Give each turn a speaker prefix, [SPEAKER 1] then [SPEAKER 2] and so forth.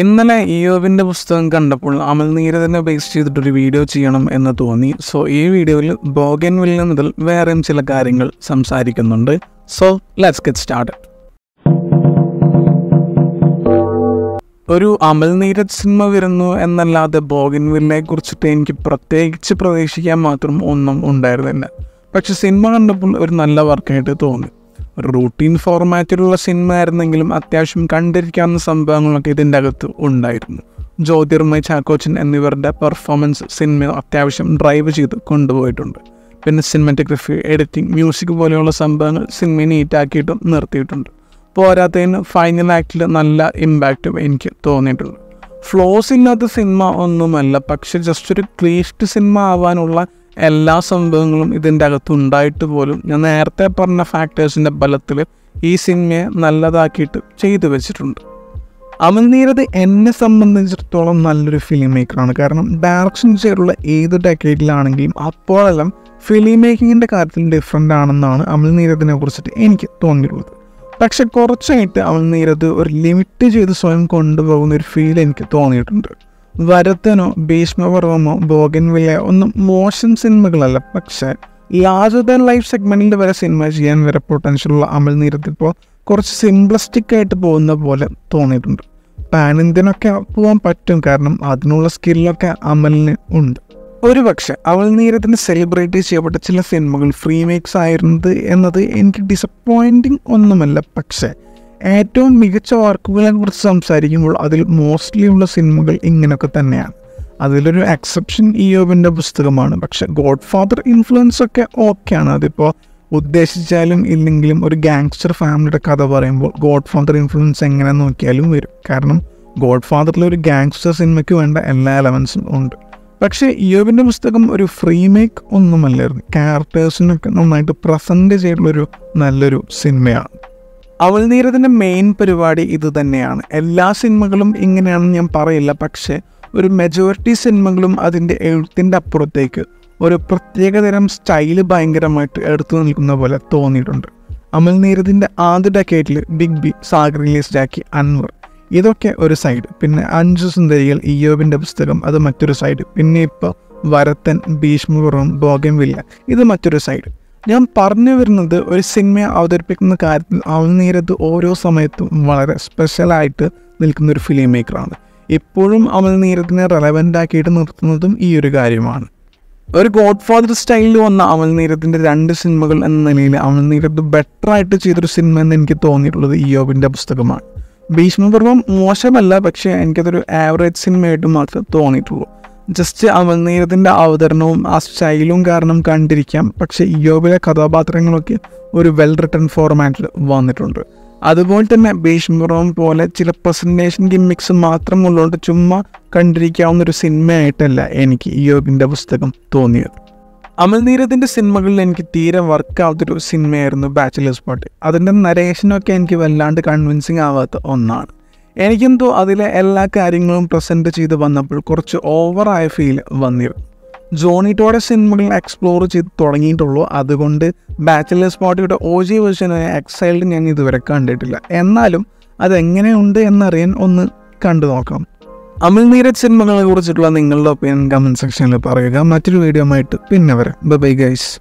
[SPEAKER 1] ഇന്നലെ ഇയോബിന്റെ പുസ്തകം കണ്ടപ്പോൾ അമൽ ബേസ് ബേസ് ചെയ്തിട്ടൊരു വീഡിയോ ചെയ്യണം എന്ന് തോന്നി. സോ ഈ വീഡിയോയിൽ ബോഗൻ വില്ല മുതൽ വേറെയും ചില കാര്യങ്ങൾ സംസാരിക്കുന്നുണ്ട്. സോ ലെറ്റ്സ് ഗെറ്റ് സ്റ്റാർട്ട് ഒരു അമൽ നീരജ് സിനിമ വരുന്നു എന്നല്ലാതെ ബോഗൻ വില്ലയെ കുറിച്ചിട്ട് എനിക്ക് പ്രത്യേകിച്ച് പ്രതീക്ഷിക്കാൻ മാത്രം ഒന്നും ഉണ്ടായിരുന്നില്ല. പക്ഷെ സിനിമ കണ്ടപ്പോൾ ഒരു നല്ല വർക്കായിട്ട് തോന്നി. റൂട്ടീൻ ഫോർമാറ്റിലുള്ള സിനിമ ആയിരുന്നെങ്കിലും അത്യാവശ്യം കണ്ടിരിക്കാവുന്ന സംഭവങ്ങളൊക്കെ ഇതിന്റെ അകത്ത് ഉണ്ടായിരുന്നു. ജ്യോതിർമയ് ചാക്കോച്ചൻ എന്നിവരുടെ പെർഫോമൻസ് സിനിമ അത്യാവശ്യം ഡ്രൈവ് ചെയ്ത് കൊണ്ടുപോയിട്ടുണ്ട്. പിന്നെ സിനിമാറ്റോഗ്രഫി എഡിറ്റിംഗ് മ്യൂസിക് പോലെയുള്ള സംഭവങ്ങൾ സിനിമയെ നീറ്റാക്കിയിട്ടും നിർത്തിയിട്ടുണ്ട്. പോരാത്തതിന് ഫൈനൽ ആക്ടിൽ നല്ല ഇമ്പാക്റ്റും എനിക്ക് തോന്നിയിട്ടുണ്ട്. ഫ്ലോസ് ഇല്ലാത്ത സിനിമ ഒന്നുമല്ല പക്ഷെ ജസ്റ്റ് ഒരു ക്ലീസ്റ്റ് സിനിമ ആവാനുള്ള എല്ലാ സംഭവങ്ങളും ഇതിന്റെ അകത്ത് ഉണ്ടായിട്ട് പോലും ഞാൻ നേരത്തെ പറഞ്ഞ ഫാക്ടേഴ്സിന്റെ ബലത്തിൽ ഈ സിനിമയെ നല്ലതാക്കിയിട്ട് ചെയ്തു വെച്ചിട്ടുണ്ട്. അമൽനീരത് എന്നെ സംബന്ധിച്ചിടത്തോളം നല്ലൊരു ഫിലിം മേക്കറാണ് കാരണം ഡയറക്ഷൻ ചെയ്തുള്ള ഏത് ഡെക്കേഡിലാണെങ്കിലും അപ്പോഴെല്ലാം ഫിലിം മേക്കിങ്ങിന്റെ കാര്യത്തിൽ ഡിഫറെന്റ് ആണെന്നാണ് അമൽ നീരദിനെ കുറിച്ചിട്ട് എനിക്ക് തോന്നിയിട്ടുള്ളത്. പക്ഷെ കുറച്ചായിട്ട് അമൽ നീരത് ഒരു ലിമിറ്റ് ചെയ്ത് സ്വയം കൊണ്ടുപോകുന്ന ഒരു ഫീൽ എനിക്ക് തോന്നിയിട്ടുണ്ട്. വരത്തനോ ഭീഷ്മപർവമോ ബോഗൻവില്ലയോ ഒന്നും മോശം സിനിമകളല്ല. പക്ഷേ ലാർജർ ദാൻ ലൈഫ് സെഗ്മെന്റിൽ വരെ സിനിമ ചെയ്യാൻ വരെ പൊട്ടൻഷ്യലുള്ള അമൽ നീരത്തിപ്പോൾ കുറച്ച് സിംപ്ലസ്റ്റിക് ആയിട്ട് പോകുന്ന പോലെ തോന്നിയിട്ടുണ്ട്. പാൻ ഇന്ത്യനൊക്കെ പോകാൻ പറ്റും കാരണം അതിനുള്ള സ്കില്ലൊക്കെ അമലിന് ഉണ്ട്. ഒരു പക്ഷേ അവൾ നീരത്തിന് സെലിബ്രേറ്റ് ചെയ്യപ്പെട്ട ചില സിനിമകൾ ഫ്രീമേക്സ് ആയിരുന്നത് എന്നത് എനിക്ക് ഡിസപ്പോയിന്റിങ് ഒന്നുമല്ല. പക്ഷേ ഏറ്റവും മികച്ച വർക്കുകളെ കുറിച്ച് സംസാരിക്കുമ്പോൾ അതിൽ മോസ്റ്റ്ലി ഉള്ള സിനിമകൾ ഇങ്ങനെയൊക്കെ തന്നെയാണ്. അതിലൊരു എക്സെപ്ഷൻ ഇയോബിന്റെ പുസ്തകമാണ്. പക്ഷെ ഗോഡ് ഫാദർ ഇൻഫ്ലുവൻസ് ഒക്കെ ഓക്കെയാണ് അതിപ്പോൾ ഉദ്ദേശിച്ചാലും ഇല്ലെങ്കിലും ഒരു ഗാങ്സ്റ്റർ ഫാമിലിയുടെ കഥ പറയുമ്പോൾ ഗോഡ് ഫാദർ ഇൻഫ്ലുവൻസ് എങ്ങനെ നോക്കിയാലും വരും. കാരണം ഗോഡ് ഫാദറിൽ ഒരു ഗാങ്സ്റ്റർ സിനിമയ്ക്ക് വേണ്ട എല്ലാ എലമെൻസും ഉണ്ട്. പക്ഷേ ഇയോബിന്റെ പുസ്തകം ഒരു ഫ്രീ മേക്ക് ഒന്നുമല്ലായിരുന്നു ക്യാരക്ടേഴ്സിനൊക്കെ നന്നായിട്ട് പ്രസന്റ് ചെയ്തിട്ടുള്ളൊരു നല്ലൊരു സിനിമയാണ്. അവൾ നീരതിന്റെ മെയിൻ പരിപാടി ഇത് തന്നെയാണ്. എല്ലാ സിനിമകളും ഇങ്ങനെയാണെന്ന് ഞാൻ പറയില്ല. പക്ഷേ ഒരു മെജോറിറ്റി സിനിമകളും അതിന്റെ എഴുത്തിന്റെ അപ്പുറത്തേക്ക് ഒരു പ്രത്യേകതരം സ്റ്റൈൽ ഭയങ്കരമായിട്ട് എടുത്തു നിൽക്കുന്ന പോലെ തോന്നിയിട്ടുണ്ട്. അമൽ നീരദിന്റെ ആദ്യ ഡക്കേറ്റിൽ ബിഗ് ബി സാഗർ റിലീസ് ആക്കി അൻവർ. ഇതൊക്കെ ഒരു സൈഡ് പിന്നെ അഞ്ചു സുന്ദരികൾ ഇയോബിന്റെ പുസ്തകം അത് മറ്റൊരു സൈഡ് പിന്നെ ഇപ്പോൾ വരത്തൻ ഭീഷ്മപുറം ബോഗൻവില്ല ഇത് മറ്റൊരു സൈഡ് ഞാൻ പറഞ്ഞു വരുന്നത് ഒരു സിനിമയെ അവതരിപ്പിക്കുന്ന കാര്യത്തിൽ അമൽനീരത് ഓരോ സമയത്തും വളരെ സ്പെഷ്യലായിട്ട് നിൽക്കുന്ന ഒരു ഫിലിം മേക്കറാണ് ഇപ്പോഴും അമൽനീരത്തിനെ റെലവന്റ് ആക്കിയിട്ട് നിർത്തുന്നതും ഈ ഒരു കാര്യമാണ്. ഒരു ഗോഡ് ഫാദർ സ്റ്റൈലിൽ വന്ന അമൽനീരത്തിന്റെ രണ്ട് സിനിമകൾ എന്ന നിലയിൽ അമൽനീരത്ത് ബെറ്റർ ആയിട്ട് ചെയ്തൊരു സിനിമ എന്ന് എനിക്ക് തോന്നിയിട്ടുള്ളത് ഇയോബിന്റെ പുസ്തകമാണ്. ഭീഷ്മപർവം മോശമല്ല പക്ഷേ എനിക്കതൊരു ആവറേജ് സിനിമയായിട്ട് മാത്രമേ തോന്നിയിട്ടുള്ളൂ. ജസ്റ്റ് അമൽനീരത്തിന്റെ അവതരണവും ആ സ്റ്റൈലും കാരണം കണ്ടിരിക്കാം. പക്ഷേ ഇയോബിലെ കഥാപാത്രങ്ങളൊക്കെ ഒരു വെൽ റിട്ടൺ ഫോർമാറ്റിൽ വന്നിട്ടുണ്ട്. അതുപോലെ തന്നെ ഭീഷ്മറോം പോലെ ചില പ്രസന്റേഷൻ ഗിമ്മിക്സ് മാത്രം ഉള്ളതുകൊണ്ട് ചുമ്മാ കണ്ടിരിക്കാവുന്ന ഒരു സിനിമയായിട്ടല്ല എനിക്ക് ഇയോബിന്റെ പുസ്തകം തോന്നിയത്. അമൽനീരത്തിന്റെ സിനിമകളിൽ എനിക്ക് തീരെ വർക്കാവാത്തൊരു സിനിമയായിരുന്നു ബാച്ചിലേഴ്സ് പാർട്ടി അതിന്റെ നരേഷനൊക്കെ എനിക്ക് വല്ലാണ്ട് കൺവിൻസിങ് ആവാത്ത ഒന്നാണ്. എനിക്കെന്തോ അതിലെ എല്ലാ കാര്യങ്ങളും പ്രസന്റ് ചെയ്ത് വന്നപ്പോൾ കുറച്ച് ഓവറായ ഫീൽ വന്നിരുന്നു. ജോണിറ്റോടെ സിനിമകൾ എക്സ്പ്ലോർ ചെയ്ത് തുടങ്ങിയിട്ടുള്ളൂ. അതുകൊണ്ട് ബാച്ചിലേഴ്സ് പാർട്ടിയുടെ ഒ ജി വേർഷനായ എക്സൈൽഡ് ഞാൻ ഇതുവരെ കണ്ടിട്ടില്ല. എന്നാലും അതെങ്ങനെയുണ്ട് എന്നറിയാൻ ഒന്ന് കണ്ടു നോക്കാം. അമിൽ നീരജ് സിനിമകളെ കുറിച്ചിട്ടുള്ള നിങ്ങളുടെ ഒപ്പീനിയൻ കമന്റ് സെക്ഷനിൽ പറയുക. മറ്റൊരു വീഡിയോ ആയിട്ട് പിന്നെ വരാം. Bye guys